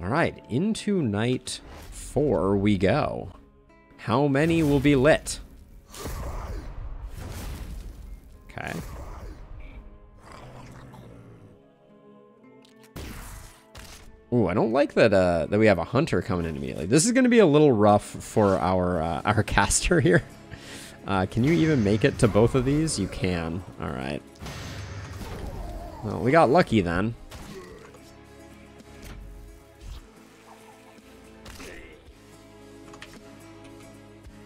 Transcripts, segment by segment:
All right, into night four we go. How many will be lit? Okay. Ooh, I don't like that uh, that we have a hunter coming in immediately. This is going to be a little rough for our uh, our caster here. Uh, can you even make it to both of these? You can. All right. Well, we got lucky then.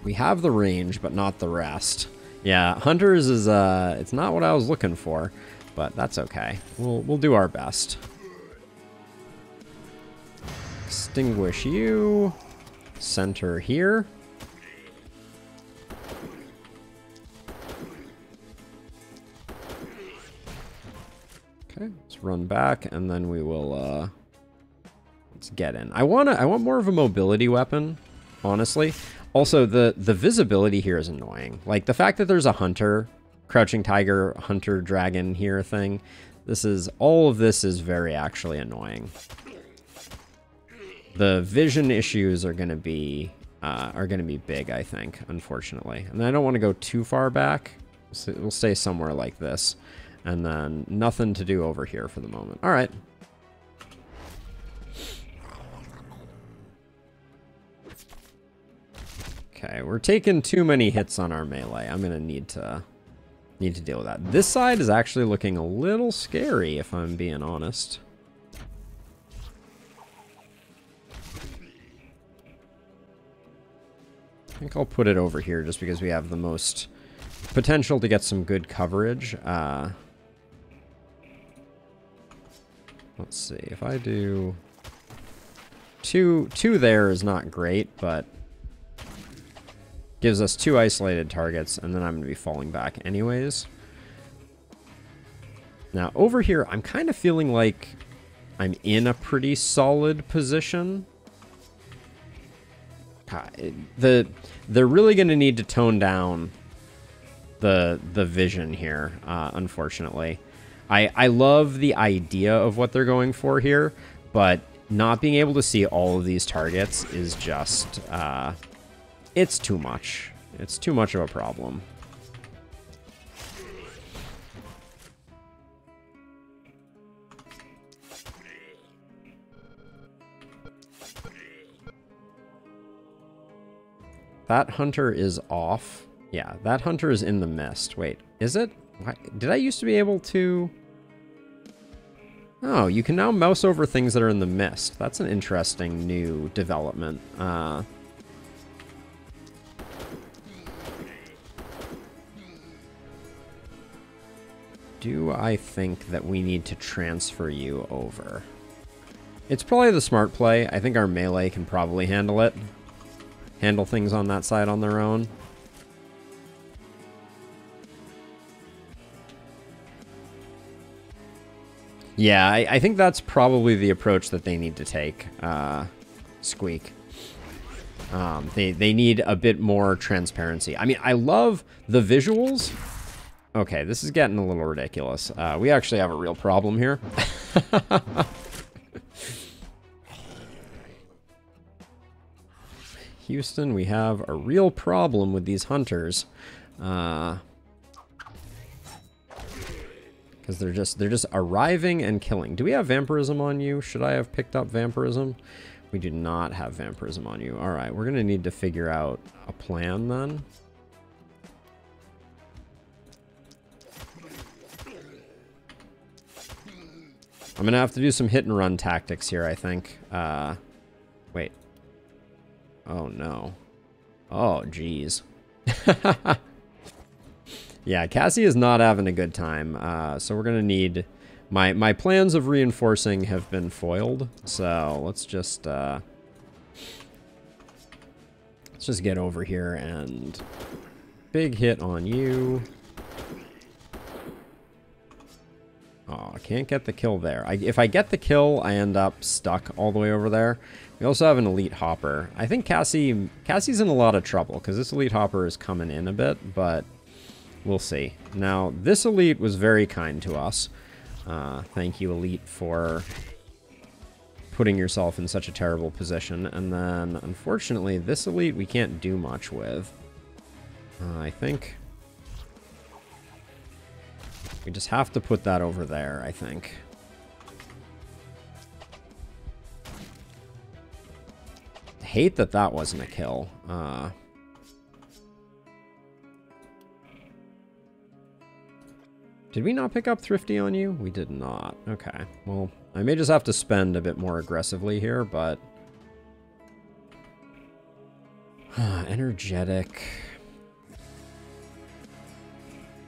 We have the range, but not the rest. Yeah, hunters is uh, it's not what I was looking for, but that's okay. We'll we'll do our best. Extinguish you. Center here. Okay, let's run back and then we will uh let's get in. I wanna I want more of a mobility weapon, honestly. Also the the visibility here is annoying. Like the fact that there's a hunter, crouching tiger, hunter dragon here thing. This is all of this is very actually annoying. The vision issues are gonna be uh, are gonna be big, I think, unfortunately. And I don't want to go too far back. So we'll stay somewhere like this. And then nothing to do over here for the moment. All right. Okay, we're taking too many hits on our melee. I'm gonna need to need to deal with that. This side is actually looking a little scary, if I'm being honest. I think I'll put it over here just because we have the most potential to get some good coverage. Uh, let's see, if I do... Two, two there is not great, but gives us two isolated targets, and then I'm going to be falling back anyways. Now, over here, I'm kind of feeling like I'm in a pretty solid position. The they're really going to need to tone down the the vision here. Uh, unfortunately, I I love the idea of what they're going for here, but not being able to see all of these targets is just uh, it's too much. It's too much of a problem. That hunter is off. Yeah, that hunter is in the mist. Wait, is it? Did I used to be able to... Oh, you can now mouse over things that are in the mist. That's an interesting new development. Uh, do I think that we need to transfer you over? It's probably the smart play. I think our melee can probably handle it handle things on that side on their own. Yeah, I, I, think that's probably the approach that they need to take, uh, Squeak. Um, they, they need a bit more transparency. I mean, I love the visuals. Okay, this is getting a little ridiculous. Uh, we actually have a real problem here. Houston, we have a real problem with these hunters. Uh, because they're just they're just arriving and killing. Do we have vampirism on you? Should I have picked up vampirism? We do not have vampirism on you. All right, we're gonna need to figure out a plan then. I'm gonna have to do some hit and run tactics here, I think. Uh, wait, Oh, no. Oh, jeez. yeah, Cassie is not having a good time. Uh, so we're to need... My, my plans of reinforcing have been foiled. So let's just... Uh, let's just get over here and... Big hit on you. Oh, I can't get the kill there. I, if I get the kill, I end up stuck all the way over there. We also have an elite hopper. I think Cassie Cassie's in a lot of trouble because this elite hopper is coming in a bit, but we'll see. Now, this elite was very kind to us. Uh, thank you, elite, for putting yourself in such a terrible position. And then, unfortunately, this elite we can't do much with. Uh, I think... We just have to put that over there, I think. hate that that wasn't a kill. Uh, did we not pick up Thrifty on you? We did not. Okay. Well, I may just have to spend a bit more aggressively here, but... Energetic.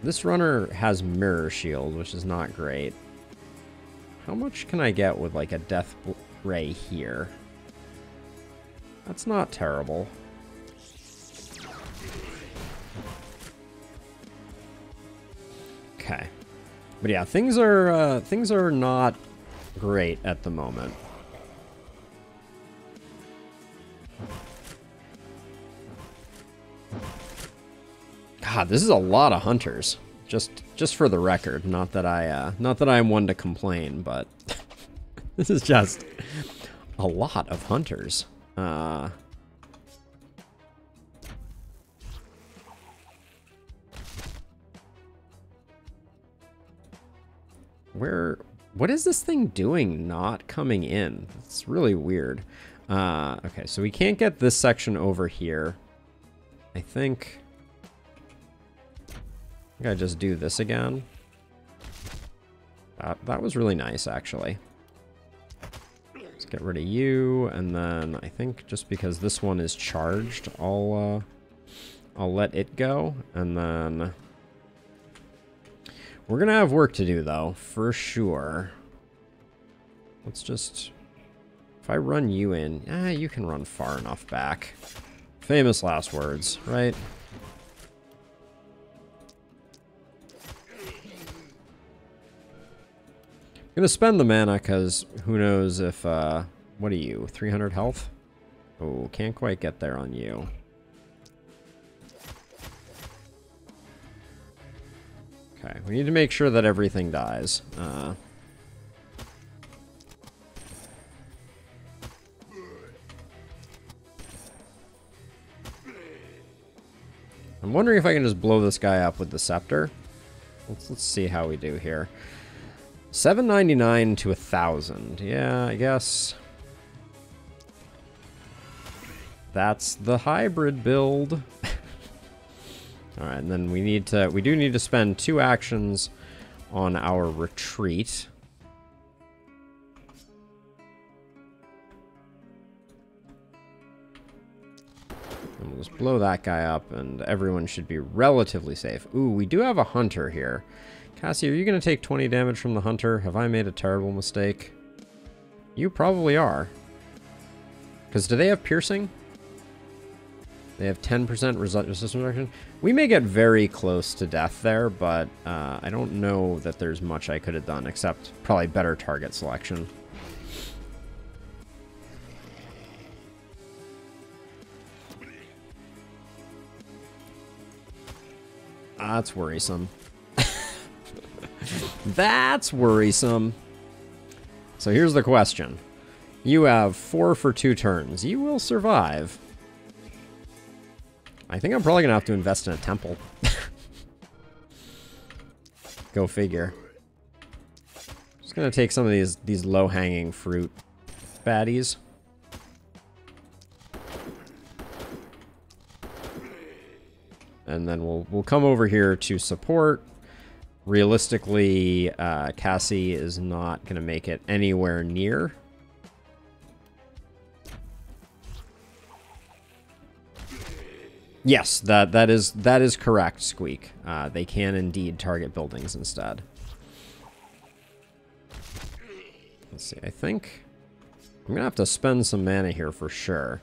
This runner has Mirror Shield, which is not great. How much can I get with, like, a Death Ray here? That's not terrible. Okay. But yeah, things are uh, things are not great at the moment. God, this is a lot of hunters. Just just for the record, not that I uh, not that I'm one to complain, but this is just a lot of hunters. Uh, where, what is this thing doing not coming in? It's really weird. Uh, okay, so we can't get this section over here. I think, think I just do this again. That, that was really nice, actually Let's get rid of you, and then I think just because this one is charged, I'll, uh, I'll let it go, and then... We're gonna have work to do, though, for sure. Let's just... If I run you in... Eh, you can run far enough back. Famous last words, right? Gonna spend the mana because who knows if, uh, what are you, 300 health? Oh, can't quite get there on you. Okay, we need to make sure that everything dies. Uh, I'm wondering if I can just blow this guy up with the scepter. Let's, let's see how we do here. 799 to a 1,000. Yeah, I guess. That's the hybrid build. Alright, and then we need to, we do need to spend two actions on our retreat. And we'll just blow that guy up, and everyone should be relatively safe. Ooh, we do have a hunter here. Cassie, are you going to take 20 damage from the hunter? Have I made a terrible mistake? You probably are. Because do they have piercing? They have 10% resistance reduction. We may get very close to death there, but uh, I don't know that there's much I could have done, except probably better target selection. That's worrisome. That's worrisome. So here's the question. You have four for two turns. You will survive. I think I'm probably going to have to invest in a temple. Go figure. Just going to take some of these, these low-hanging fruit baddies. And then we'll, we'll come over here to support realistically, uh, Cassie is not going to make it anywhere near. Yes, that that is that is correct, Squeak. Uh, they can indeed target buildings instead. Let's see. I think I'm gonna have to spend some mana here for sure.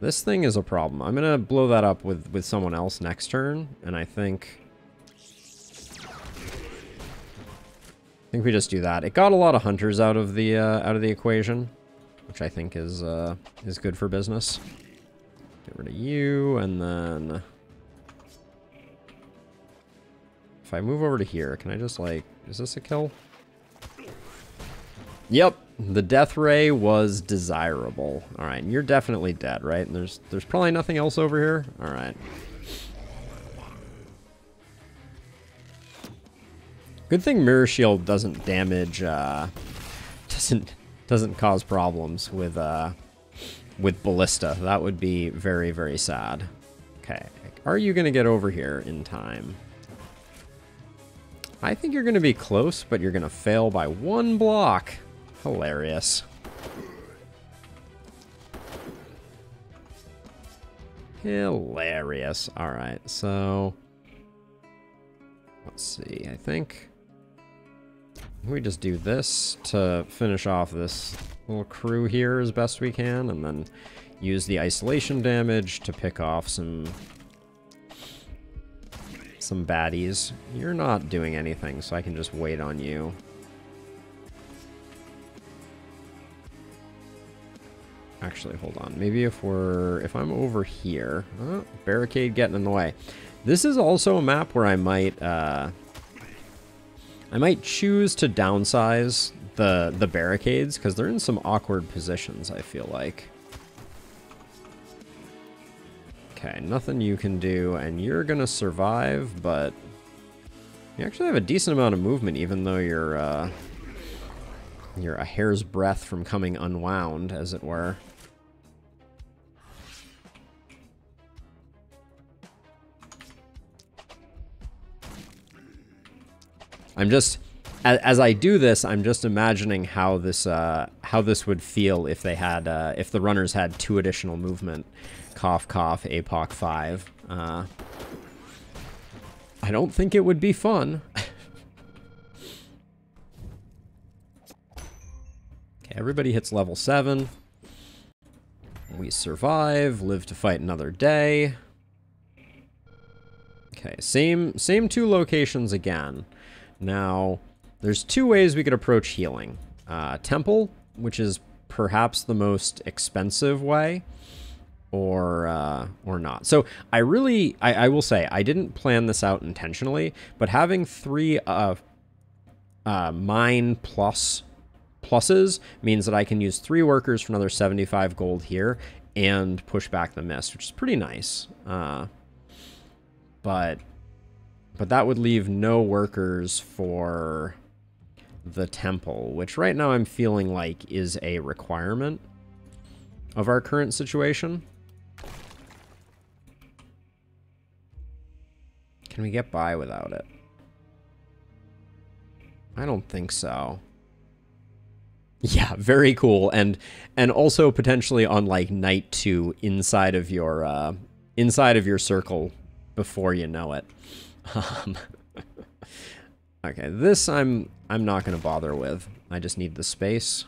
This thing is a problem. I'm gonna blow that up with with someone else next turn, and I think think we just do that. It got a lot of hunters out of the uh, out of the equation, which I think is uh, is good for business. Get rid of you, and then if I move over to here, can I just like, is this a kill? Yep, the death ray was desirable. All right, you're definitely dead, right? And there's there's probably nothing else over here. All right. Good thing mirror shield doesn't damage uh doesn't doesn't cause problems with uh with ballista. That would be very very sad. Okay. Are you going to get over here in time? I think you're going to be close, but you're going to fail by one block. Hilarious. Hilarious. Alright, so... Let's see, I think... We just do this to finish off this little crew here as best we can, and then use the isolation damage to pick off some some baddies. You're not doing anything, so I can just wait on you. Actually, hold on. Maybe if we're... If I'm over here... Oh, barricade getting in the way. This is also a map where I might... Uh, I might choose to downsize the, the barricades, because they're in some awkward positions, I feel like. Okay, nothing you can do, and you're gonna survive, but... You actually have a decent amount of movement, even though you're, uh... You're a hair's breadth from coming unwound, as it were. I'm just as, I do this, I'm just imagining how this uh, how this would feel if they had uh, if the runners had two additional movement. Cough, cough, APOC five. Uh, I don't think it would be fun. okay, everybody hits level seven. We survive, live to fight another day. Okay, same same two locations again. Now, there's two ways we could approach healing. Uh, temple, which is perhaps the most expensive way, or uh, or not. So I really, I, I, will say, I didn't plan this out intentionally, but having three uh, uh, mine plus pluses means that I can use three workers for another 75 gold here and push back the mist, which is pretty nice. Uh, but but that would leave no workers for the temple, which right now I'm feeling like is a requirement of our current situation. Can we get by without it? I don't think so. Yeah, very cool. And and also potentially on like night 2 inside of your uh inside of your circle before you know it. Um, okay, this I'm I'm not to bother with. I just need the space.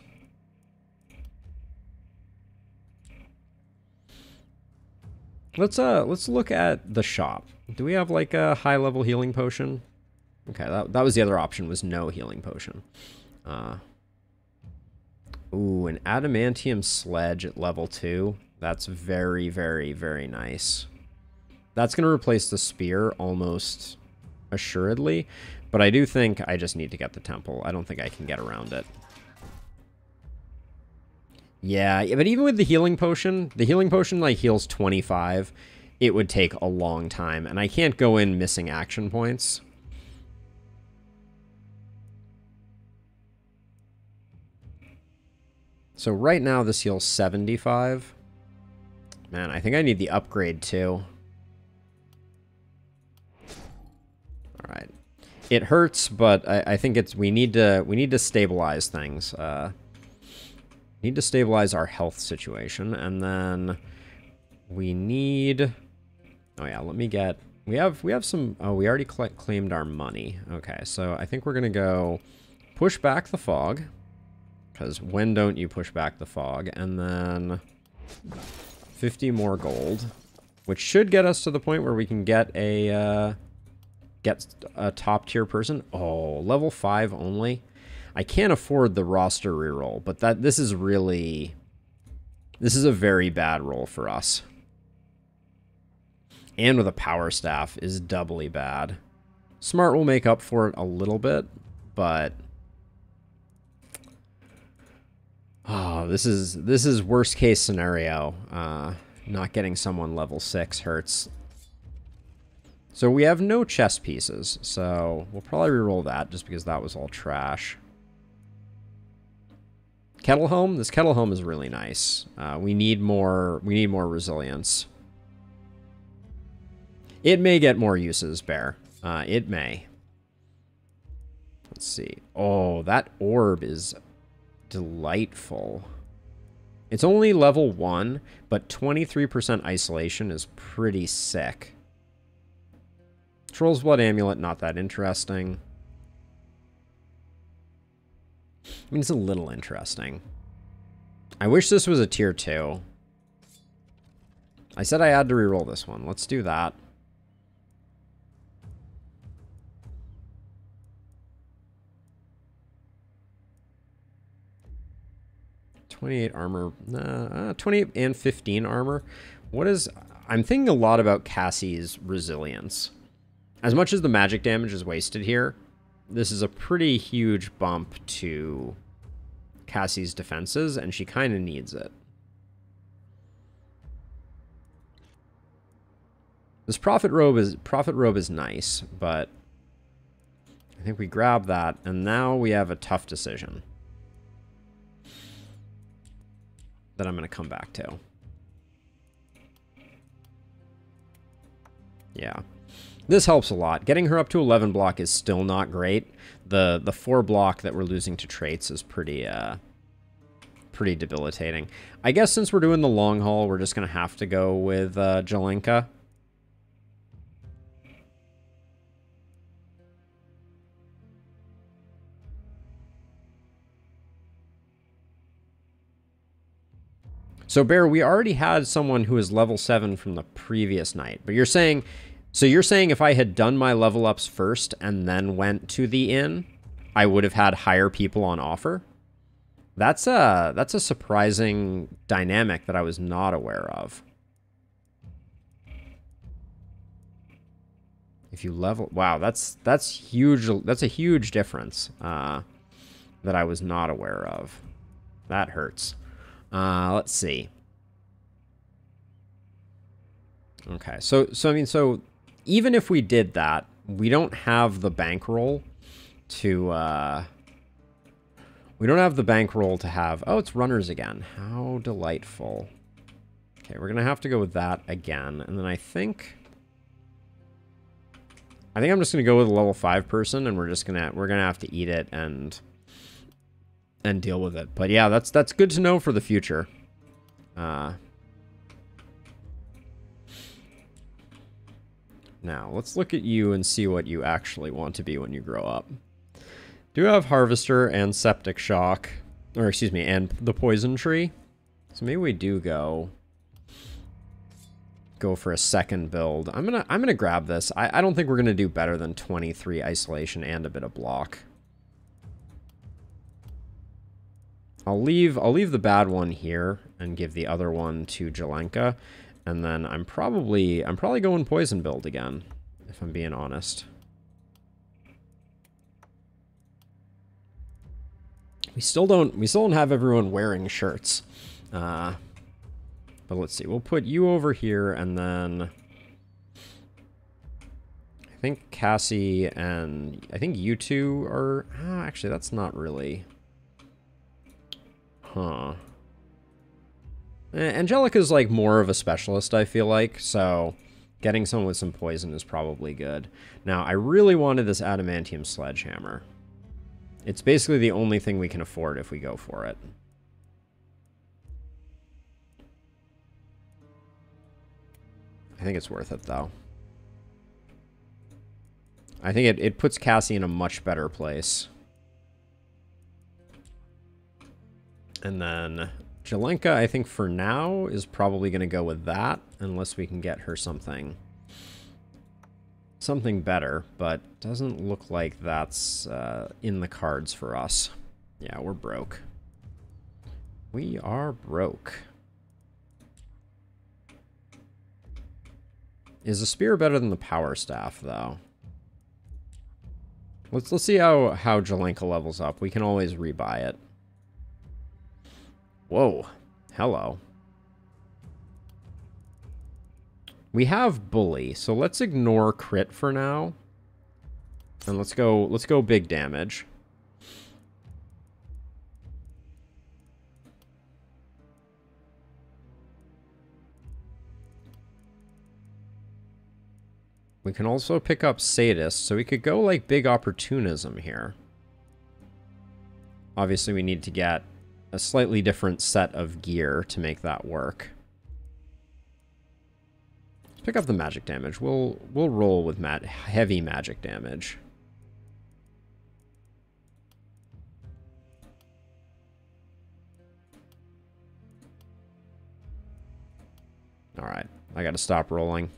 Let's uh let's look at the shop. Do we have like a high level healing potion? Okay, that that was the other option was no healing potion. Uh Ooh, an adamantium sledge at level 2. That's very very very nice. That's going to replace the spear almost assuredly, but I do think I just need to get the temple. I don't think I can get around it. Yeah, but even with the healing potion, the healing potion like heals 25, it would take a long time, and I can't go in missing action points. So right now this heals 75. Man, I think I need the upgrade too. It hurts, but I, I, think it's we need to we need to stabilize things. Uh, need to stabilize our health situation, and then we need. Oh yeah, let me get. We have we have some. Oh, we already cl claimed our money. Okay, so I think we're gonna go push back the fog, because when don't you push back the fog? And then 50 more gold, which should get us to the point where we can get a. Uh, get a top tier person. Oh, level 5 only. I can't afford the roster reroll, but that this is really this is a very bad roll for us. And with a power staff is doubly bad. Smart will make up for it a little bit, but Oh, this is this is worst case scenario. Uh, not getting someone level 6 hurts. So we have no chess pieces, so we'll probably reroll that just because that was all trash. Kettle Home, this Kettle Home is really nice. Uh, we need more we need more resilience. It may get more uses, Bear. Uh, it may. Let's see. Oh, that orb is delightful. It's only level 1, but 23% isolation is pretty sick. Troll's Blood Amulet, not that interesting. I mean, it's a little interesting. I wish this was a tier 2. I said I had to reroll this one. Let's do that. 28 armor. Uh, 28 and 15 armor. What is... I'm thinking a lot about Cassie's resilience. As much as the magic damage is wasted here, this is a pretty huge bump to Cassie's defenses, and she kind of needs it. This prophet robe is prophet robe is nice, but I think we grab that, and now we have a tough decision. that I'm going to come back to. Yeah. This helps a lot. Getting her up to 11 block is still not great. The the 4 block that we're losing to traits is pretty uh pretty debilitating. I guess since we're doing the long haul, we're just going to have to go with uh, Jelenka. So Bear, we already had someone who was level 7 from the previous night. But you're saying so you're saying if I had done my level ups first and then went to the inn, I would have had higher people on offer? That's a that's a surprising dynamic that I was not aware of. If you level wow, that's that's huge that's a huge difference uh, that I was not aware of. That hurts. Uh, let's see. Okay, so so I mean, so even if we did that, we don't have the bankroll to. Uh, we don't have the bankroll to have. Oh, it's runners again. How delightful. Okay, we're gonna have to go with that again, and then I think. I think I'm just gonna go with a level five person, and we're just gonna we're gonna have to eat it and and deal with it. But yeah, that's that's good to know for the future. Uh, now, let's look at you and see what you actually want to be when you grow up. Do have Harvester and Septic Shock, or excuse me, and the Poison Tree. So maybe we do go go for a second build. I'm gonna I'm gonna grab this. I, I don't think we're gonna do better than 23 isolation and a bit of block. I'll leave I'll leave the bad one here and give the other one to Jelenka. And then I'm probably I'm probably going poison build again, if I'm being honest. We still don't we still don't have everyone wearing shirts. Uh, but let's see. We'll put you over here and then I think Cassie and I think you two are oh, actually that's not really Huh. Eh, Angelica's like more of a specialist, I feel like, so getting someone with some poison is probably good. Now, I really wanted this adamantium sledgehammer. It's basically the only thing we can afford if we go for it. I think it's worth it, though. I think it, it puts Cassie in a much better place. And then Jelenka, I think for now, is probably going to go with that, unless we can get her something something better, but doesn't look like that's uh, in the cards for us. Yeah, we're broke. We are broke. Is the spear better than the power staff, though? Let's let's see how how Jelenka levels up. We can always rebuy it. Whoa. Hello. We have bully, so let's ignore crit for now. And let's go let's go big damage. We can also pick up Sadist, so we could go like big opportunism here. Obviously we need to get a slightly different set of gear to make that work. Pick up the magic damage. We'll we'll roll with mat heavy magic damage. All right, I got to stop rolling.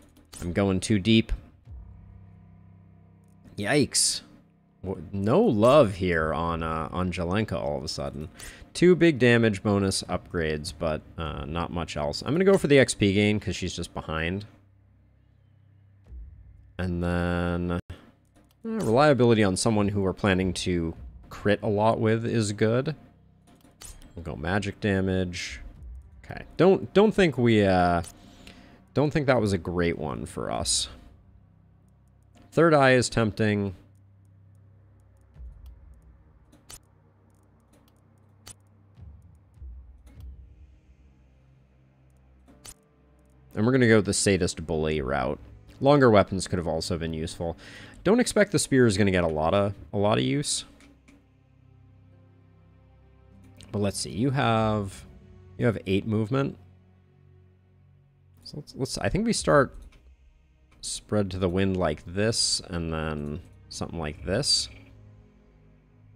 I'm going too deep. Yikes. No love here on uh, on Jelenka all of a sudden. Two big damage bonus upgrades, but uh, not much else. I'm going to go for the XP gain because she's just behind. And then uh, reliability on someone who we're planning to crit a lot with is good. We'll go magic damage. Okay. Don't don't think we uh don't think that was a great one for us. Third eye is tempting. And we're going to go the sadist bully route. Longer weapons could have also been useful. Don't expect the spear is going to get a lot of a lot of use. But let's see. You have you have 8 movement. So let's, let's I think we start spread to the wind like this and then something like this.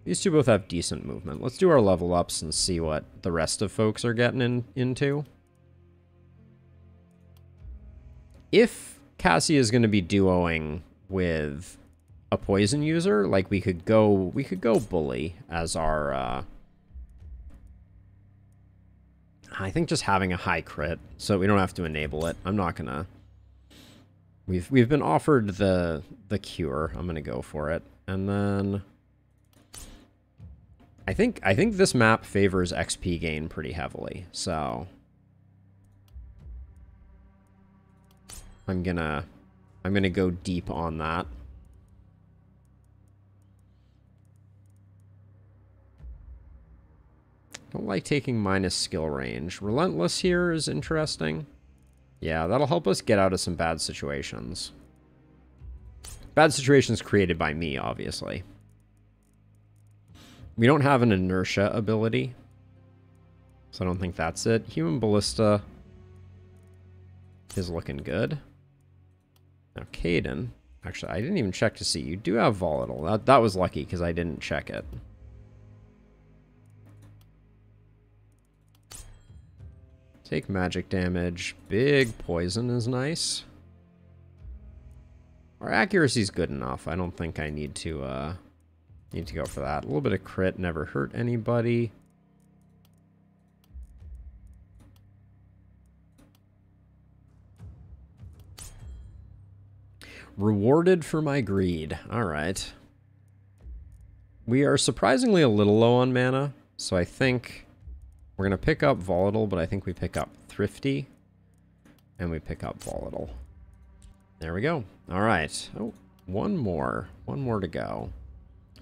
These two both have decent movement. Let's do our level ups and see what the rest of folks are getting in, into. If Cassie is going to be duoing with a poison user, like we could go we could go bully as our uh I think just having a high crit so we don't have to enable it. I'm not to We've we've been offered the the cure. I'm going to go for it. And then I think I think this map favors XP gain pretty heavily. So I'm gonna I'm gonna go deep on that. Don't like taking minus skill range. Relentless here is interesting. Yeah, that'll help us get out of some bad situations. Bad situations created by me, obviously. We don't have an inertia ability. So I don't think that's it. Human Ballista is looking good. Now, Caden. Actually, I didn't even check to see. You do have Volatile. That, that was lucky because I didn't check it. Take magic damage. Big poison is nice. Our accuracy is good enough. I don't think I need to uh, need to go for that. A little bit of crit never hurt anybody. Rewarded for my greed. All right. We are surprisingly a little low on mana, so I think we're going to pick up Volatile, but I think we pick up Thrifty, and we pick up Volatile. There we go. All right. Oh, one more. One more to go.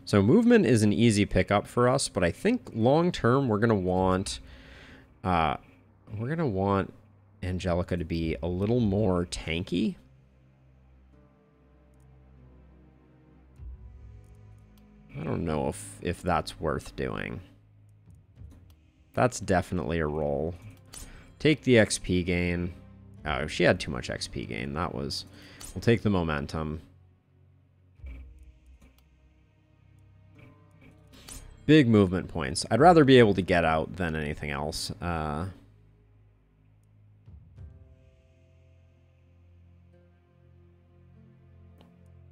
So movement is an easy pickup for us, but I think long term we're going to want... Uh, we're going to want Angelica to be a little more tanky. I don't know if, if that's worth doing. That's definitely a roll. Take the XP gain. Oh, she had too much XP gain. That was... We'll take the momentum. Big movement points. I'd rather be able to get out than anything else. Uh,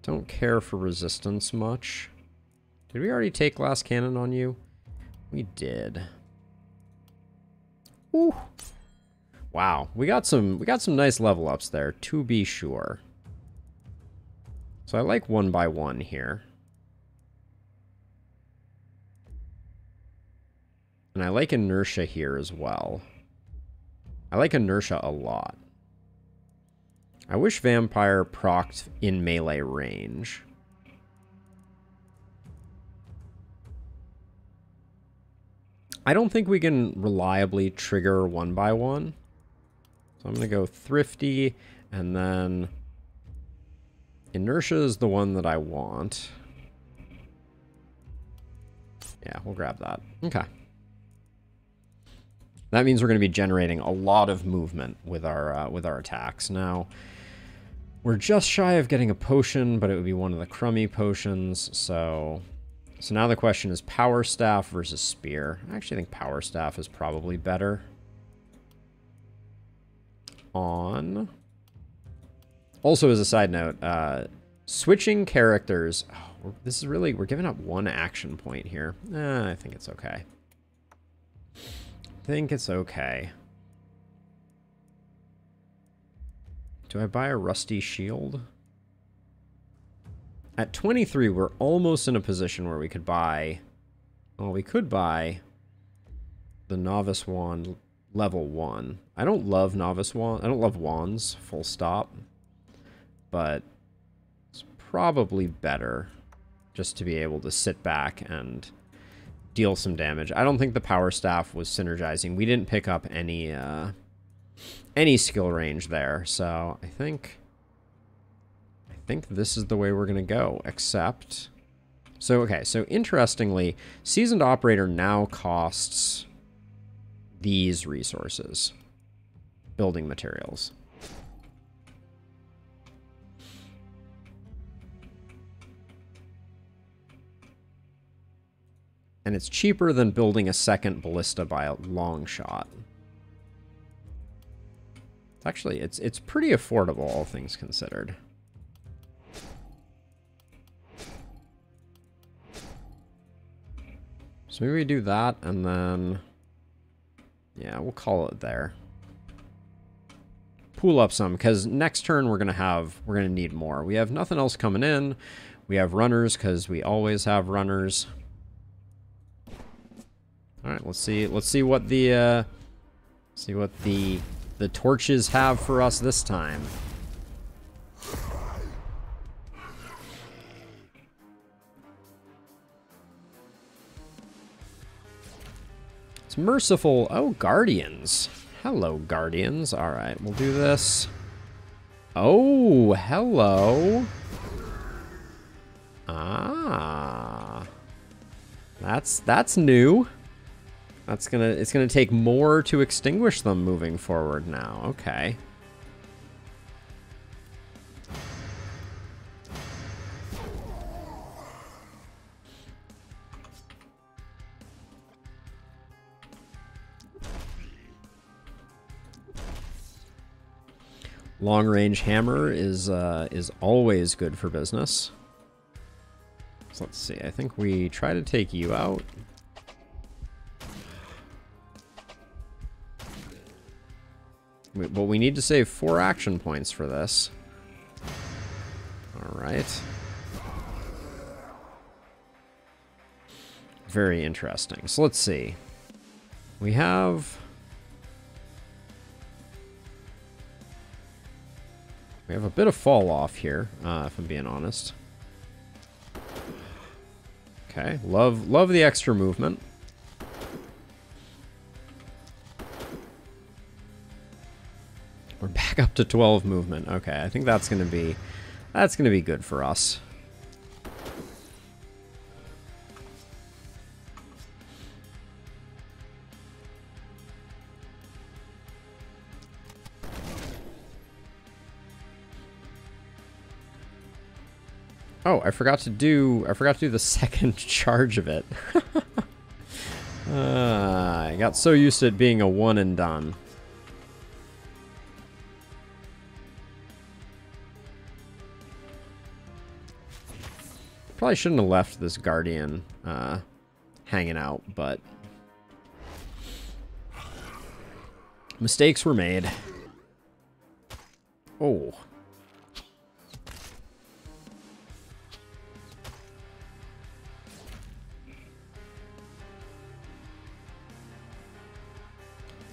don't care for resistance much. Did we already take glass cannon on you? We did. Ooh. Wow, we got some we got some nice level ups there, to be sure. So I like one by one here. And I like inertia here as well. I like inertia a lot. I wish vampire procced in melee range. I don't think we can reliably trigger one by one. So I'm going to go thrifty and then inertia is the one that I want. Yeah, we'll grab that. Okay. That means we're going to be generating a lot of movement with our uh, with our attacks. Now, we're just shy of getting a potion, but it would be one of the crummy potions, so... So now the question is Power Staff versus Spear. I actually think Power Staff is probably better. On... Also, as a side note, uh, switching characters... Oh, this is really... We're giving up one action point here. Eh, I think it's okay I think it's okay. Do I buy a rusty shield? At 23, we're almost in a position where we could buy... Well, we could buy the Novice Wand level 1. I don't love Novice Wand. I don't love wands, full stop. But it's probably better just to be able to sit back and deal some damage. I don't think the power staff was synergizing. We didn't pick up any uh, any skill range there, so I think think this is the way we're gonna go. Except, so okay. So interestingly, seasoned operator now costs these resources, building materials. And it's cheaper than building a second ballista by a long shot. Actually, it's it's pretty affordable, all things considered. So maybe we do that, and then... Yeah, we'll call it there. Pool up some, because next turn we're going to have... We're going to need more. We have nothing else coming in. We have runners, because we always have runners. All right, let's see. Let's see what the uh, see what the the torches have for us this time. Merciful. Oh, guardians. Hello, guardians. All right, we'll do this. Oh, hello. Ah. That's that's new. That's gonna, it's gonna take more to extinguish them moving forward now. Okay. Long range hammer is uh, is always good for business. So let's see. I think we try to take you out. But we need to save four action points for this. Alright. Very interesting. So let's see. We have... We have a bit of fall off here, uh, if I'm being honest. Okay, love love the extra movement. We're back up to 12 movement. Okay, I think that's going to be that's going to be good for us. Oh, I forgot to do I forgot to do the second charge of it. uh, I got so used to it being a one and done. Probably shouldn't have left this Guardian uh, hanging out, but... Mistakes were made. Oh.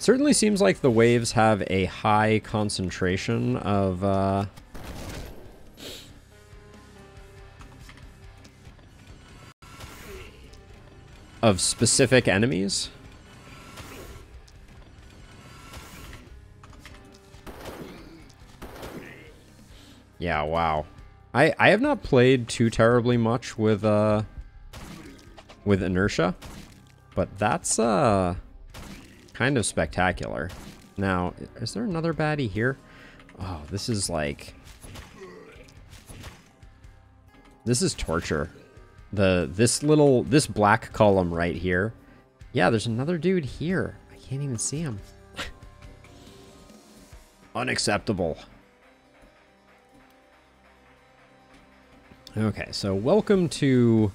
Certainly seems like the waves have a high concentration of uh, of specific enemies. Yeah, wow. I, I have not played too terribly much with uh with inertia, but that's uh kind of spectacular. Now, is there another baddie here? Oh, this is like this is torture. The this little this black column right here. Yeah, there's another dude here. I can't even see him. Unacceptable. Okay, so welcome to...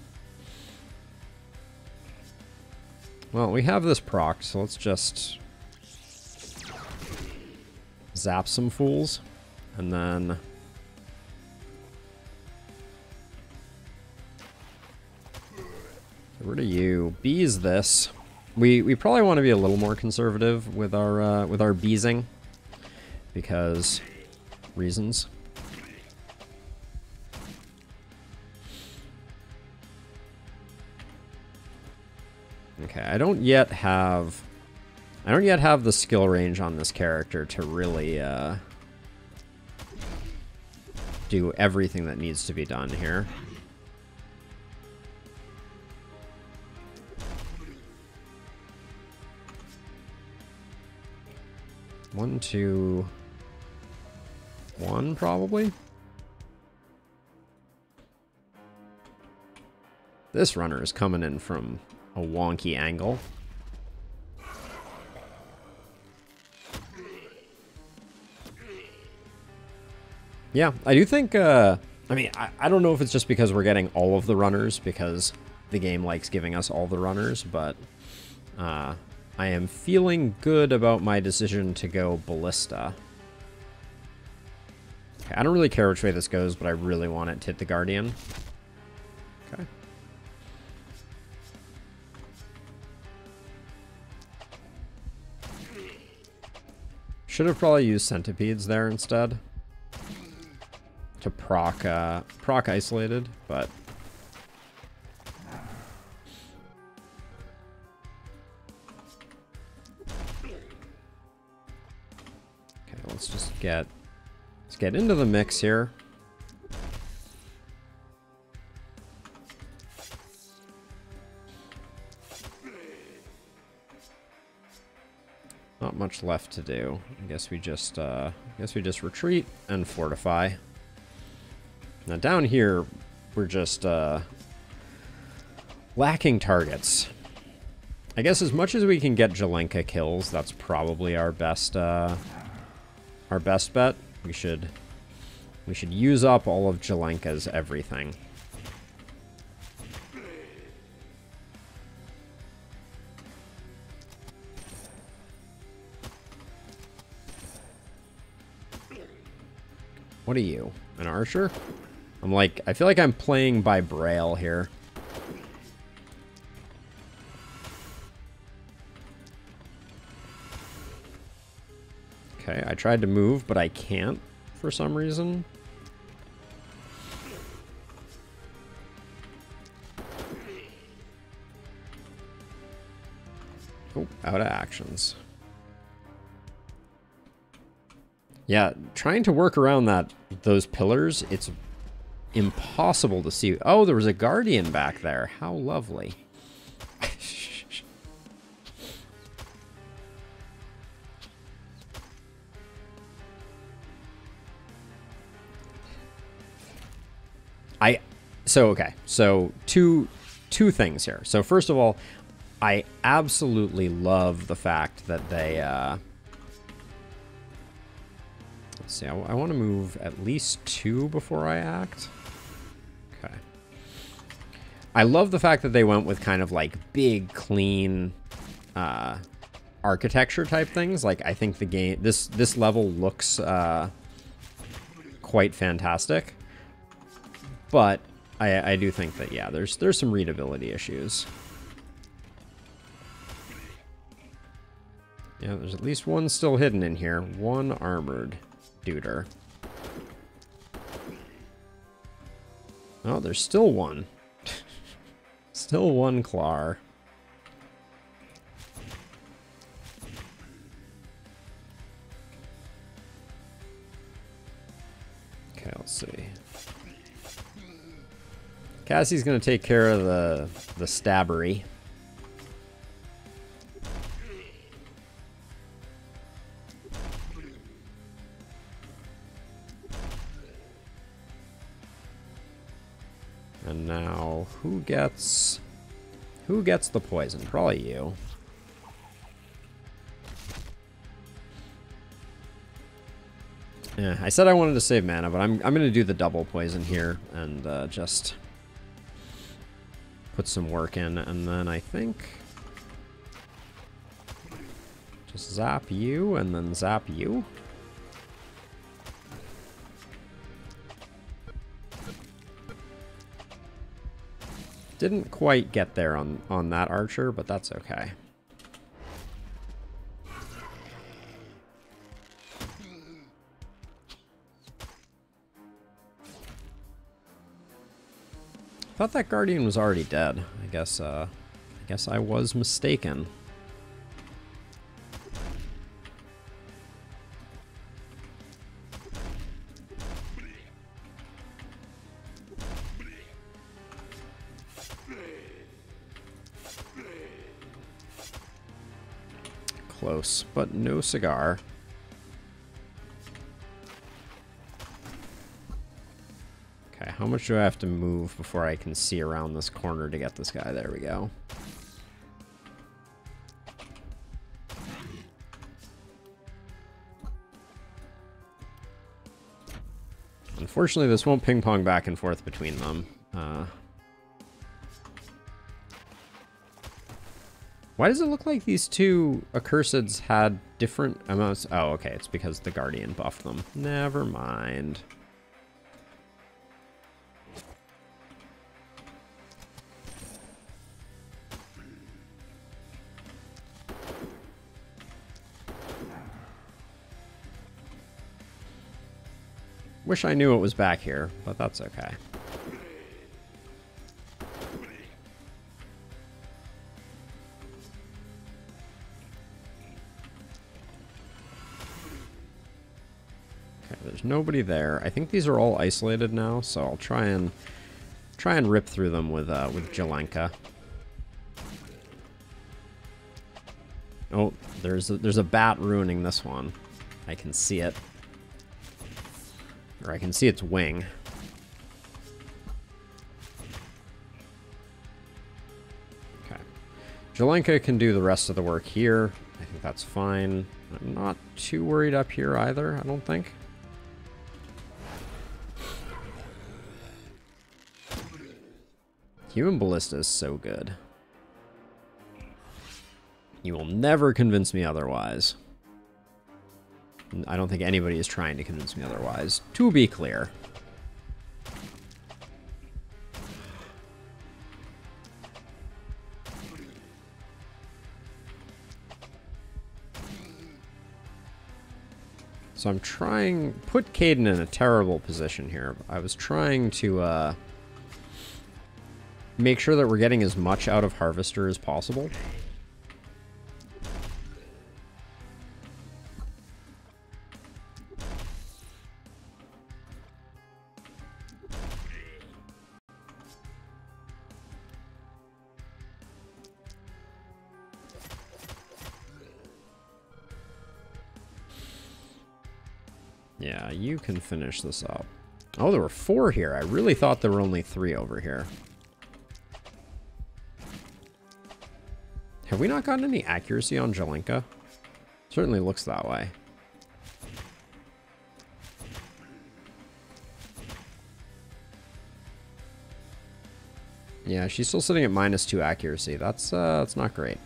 Well, we have this proc, so let's just... Zap some fools. And then... Get rid of you. Bees this. We, we probably want to be a little more conservative with our, uh, with our beesing. Because... reasons. I don't yet have... I don't yet have the skill range on this character to really, uh... Do everything that needs to be done here. One, two... One, probably? This runner is coming in from a wonky angle. Yeah, I do think, uh, I mean, I, I don't know if it's just because we're getting all of the runners, because the game likes giving us all the runners, but uh, I am feeling good about my decision to go Ballista. Okay, I don't really care which way this goes, but I really want it to hit the Guardian. Should have probably used centipedes there instead. To proc, uh, proc isolated, but... Okay, let's just get... Let's get into the mix here. Much left to do. I guess we just, uh, I guess we just retreat and fortify. Now down here, we're just, uh, lacking targets. I guess as much as we can get Jelenka kills, that's probably our best, uh, our best bet. We should, we should use up all of Jelenka's everything. What are you? An archer? I'm like, I feel like I'm playing by Braille here. Okay, I tried to move, but I can't for some reason. Oh, out of actions. Yeah, trying to work around that those pillars, it's impossible to see. Oh, there was a guardian back there. How lovely. I so okay. So two two things here. So first of all, I absolutely love the fact that they uh see, I, I want to move at least two before I act. Okay. I love the fact that they went with kind of like big, clean uh, architecture type things. Like, I think the game, this, this level looks uh, quite fantastic. But I, I do think that, yeah, there's, there's some readability issues. Yeah, there's at least one still hidden in here. One armored duder. Oh, there's still one. still one Clar. Okay, let's see. Cassie's gonna take care of the the stabbery. Gets... Who gets the poison? Probably you. Yeah, I said I wanted to save mana, but I'm, I'm going to do the double poison here and uh, just put some work in. And then I think... Just zap you and then zap you. Didn't quite get there on, on that archer, but that's okay. Thought that guardian was already dead. I guess, uh, I guess I was mistaken. Close, but no cigar. Okay, how much do I have to move before I can see around this corner to get this guy? There we go. Unfortunately, this won't ping-pong back and forth between them. Uh, why does it look like these two Accursids had different amounts? Oh, okay, it's because the Guardian buffed them. Never mind. Wish I knew it was back here, but that's okay. There's nobody there. I think these are all isolated now, so I'll try and try and rip through them with uh, with Jelenka. Oh, there's a, there's a bat ruining this one. I can see it. Or I can see its wing. Okay. Jelenka can do the rest of the work here. I think that's fine. I'm not too worried up here either, I don't think. Human Ballista is so good. You will never convince me otherwise. I don't think anybody is trying to convince me otherwise. To be clear. So I'm trying... Put Caden in a terrible position here. I was trying to uh, make sure that we're getting as much out of Harvester as possible. Yeah, you can finish this up. Oh, there were four here. I really thought there were only three over here. Have we not gotten any accuracy on Jelenka? Certainly looks that way. Yeah, she's still sitting at minus two accuracy. That's uh, that's not great.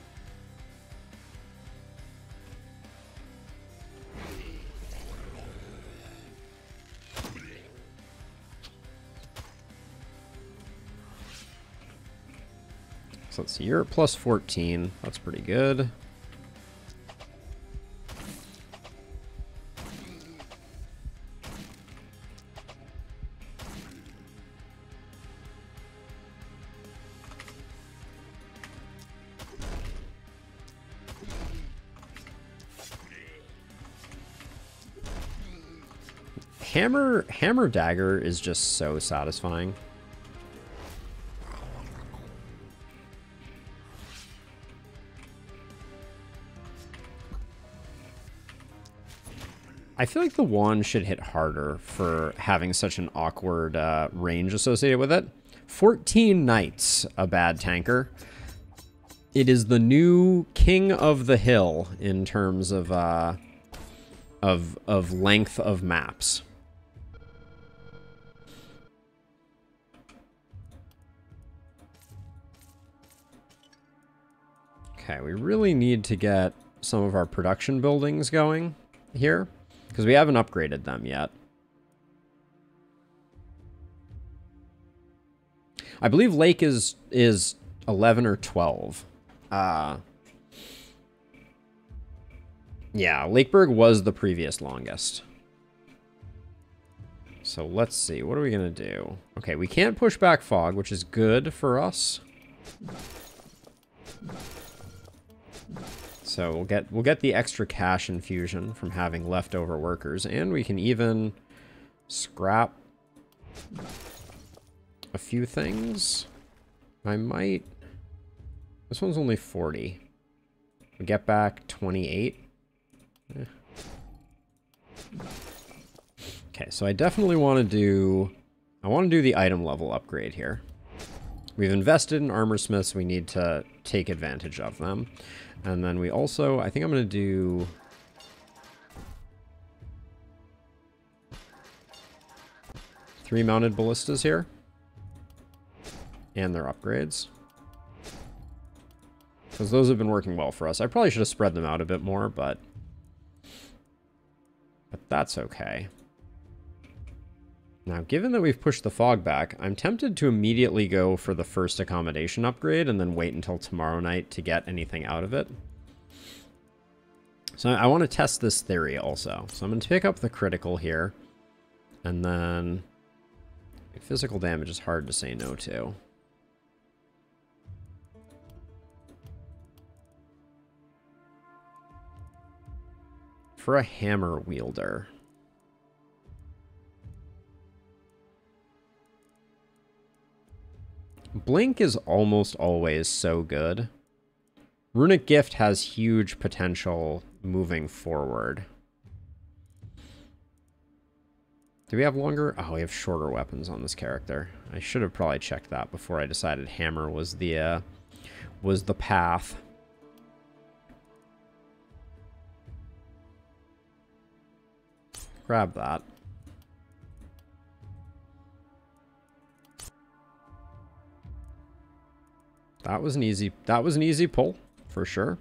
So you're at plus 14. That's pretty good. Hammer, hammer dagger is just so satisfying. I feel like the wand should hit harder for having such an awkward uh, range associated with it. 14 nights, a bad tanker. It is the new king of the hill in terms of uh, of of length of maps. Okay, we really need to get some of our production buildings going here. Because we haven't upgraded them yet. I believe Lake is is 11 or 12. Uh, yeah, Lakeburg was the previous longest. So let's see. What are we going to do? Okay, we can't push back Fog, which is good for us. So we'll get we'll get the extra cash infusion from having leftover workers, and we can even scrap a few things. I might. This one's only 40. We get back 28. Eh. Okay, so I definitely want to do... I want to do the item level upgrade here. We've invested in armor smiths. We need to take advantage of them. And then we also, I think I'm going to do... Three mounted ballistas here. And their upgrades. Because those have been working well for us. I probably should have spread them out a bit more, but... But that's okay. Now, given that we've pushed the fog back, I'm tempted to immediately go for the first accommodation upgrade and then wait until tomorrow night to get anything out of it. So I want to test this theory also. So I'm going to pick up the critical here. And then physical damage is hard to say no to. For a hammer wielder. Blink is almost always so good. Runic Gift has huge potential moving forward. Do we have longer? Oh, we have shorter weapons on this character. I should have probably checked that before I decided hammer was the uh, was the path. Grab that. That was an easy that was an easy pull for sure.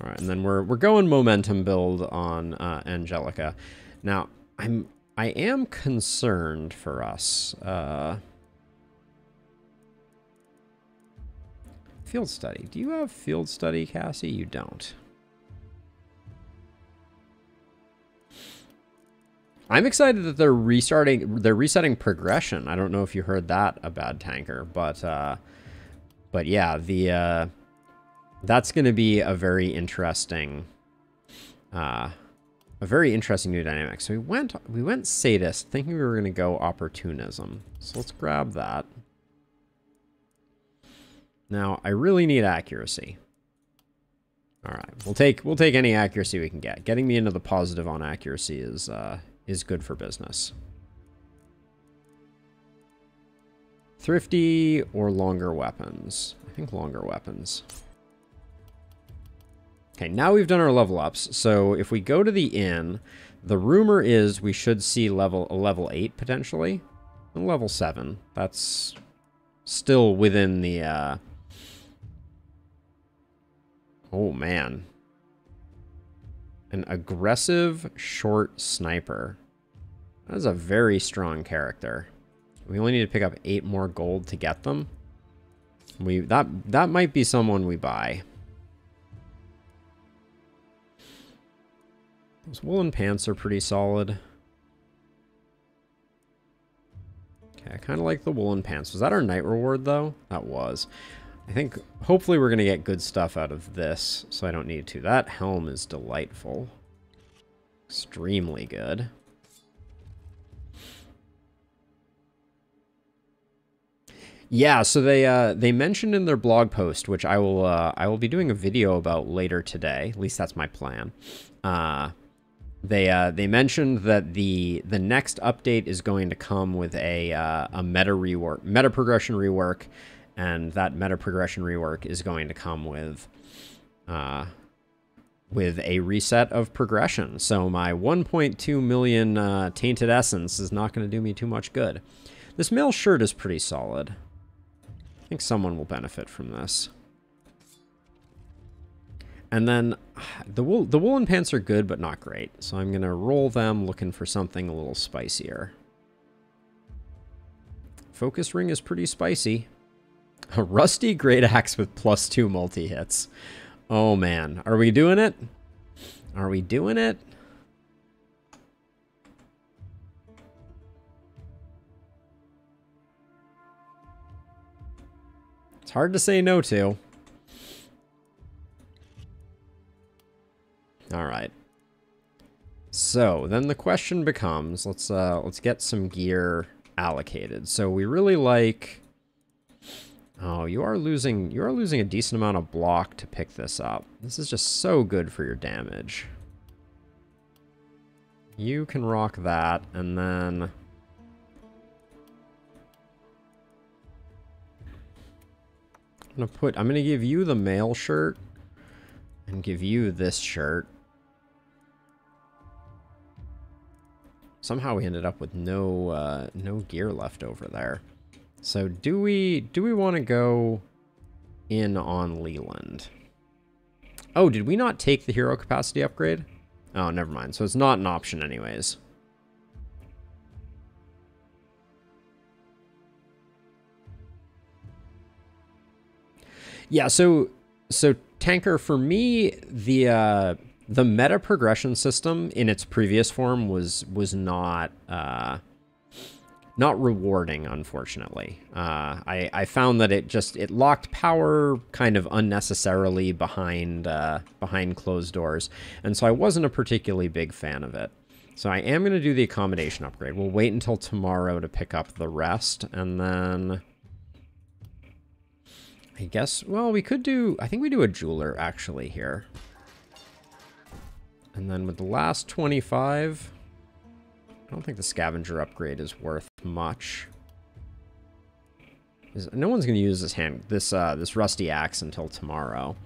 All right, and then we're we're going momentum build on uh, Angelica. Now I'm I am concerned for us. Uh, field study. Do you have field study, Cassie? You don't. I'm excited that they're restarting. They're resetting progression. I don't know if you heard that, a bad tanker, but. Uh, but yeah, the uh, that's going to be a very interesting, uh, a very interesting new dynamic. So we went we went sadist, thinking we were going to go opportunism. So let's grab that. Now I really need accuracy. All right, we'll take we'll take any accuracy we can get. Getting me into the positive on accuracy is uh, is good for business. Thrifty or longer weapons? I think longer weapons. Okay, now we've done our level ups. So if we go to the inn, the rumor is we should see level a level 8 potentially. And level 7. That's still within the... Uh... Oh, man. An aggressive short sniper. That is a very strong character. We only need to pick up eight more gold to get them. We that that might be someone we buy. Those woolen pants are pretty solid. Okay, I kind of like the woolen pants. Was that our night reward, though? That was. I think, hopefully we're going to get good stuff out of this, so I don't need to. That helm is delightful. Extremely good. Yeah, so they uh, they mentioned in their blog post, which I will uh, I will be doing a video about later today. At least that's my plan. Uh, they uh, they mentioned that the the next update is going to come with a uh, a meta rework, meta progression rework, and that meta progression rework is going to come with uh, with a reset of progression. So my 1.2 million uh, tainted essence is not going to do me too much good. This mail shirt is pretty solid. I think someone will benefit from this. And then the wool, the woolen pants are good, but not great. So I'm going to roll them looking for something a little spicier. Focus ring is pretty spicy. A rusty great axe with plus two multi-hits. Oh man, are we doing it? Are we doing it? It's hard to say no to. All right. So then the question becomes, let's uh, let's get some gear allocated. So we really like. Oh, you are losing you are losing a decent amount of block to pick this up. This is just so good for your damage. You can rock that, and then... gonna put, I'm gonna give you the mail shirt, and give you this shirt. Somehow we ended up with no, uh, no gear left over there. So do we, do we want to go in on Leland? Oh, did we not take the hero capacity upgrade? Oh, never mind. So it's not an option anyways. Yeah, so so tanker for me the uh the meta progression system in its previous form was was not uh not rewarding, unfortunately. Uh, I, I found that it just it locked power kind of unnecessarily behind uh, behind closed doors, and so I wasn't a particularly big fan of it. So I am going to do the accommodation upgrade. We'll wait until tomorrow to pick up the rest, and then I guess well we could do I think we do a jeweler actually here, and then with the last twenty five. I don't think the scavenger upgrade is worth much. No one's going to use this hand, this uh, this rusty axe until tomorrow.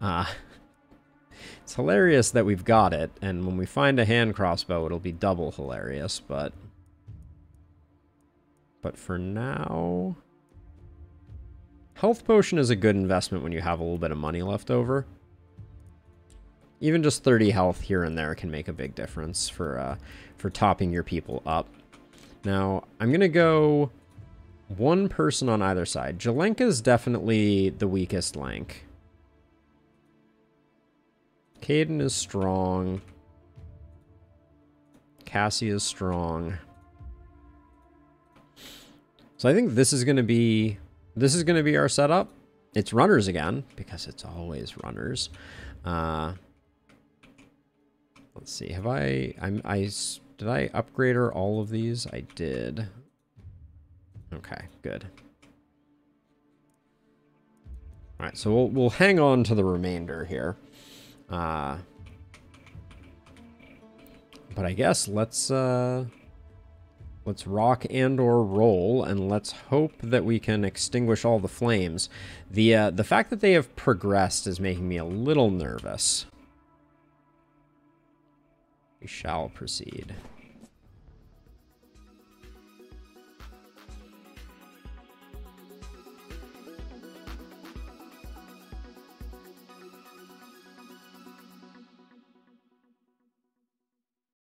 Uh, it's hilarious that we've got it, and when we find a hand crossbow, it'll be double hilarious. But but for now, health potion is a good investment when you have a little bit of money left over. Even just 30 health here and there can make a big difference for uh, for topping your people up. Now, I'm going to go one person on either side. Jelenka is definitely the weakest link. Caden is strong. Cassie is strong. So I think this is going to be this is going to be our setup. It's runners again because it's always runners. Uh, let's see. Have I I'm I did I upgrade her all of these? I did. Okay, good. All right, so we'll we'll hang on to the remainder here. Uh, but I guess let's uh, let's rock and or roll, and let's hope that we can extinguish all the flames. The uh, the fact that they have progressed is making me a little nervous. We shall proceed.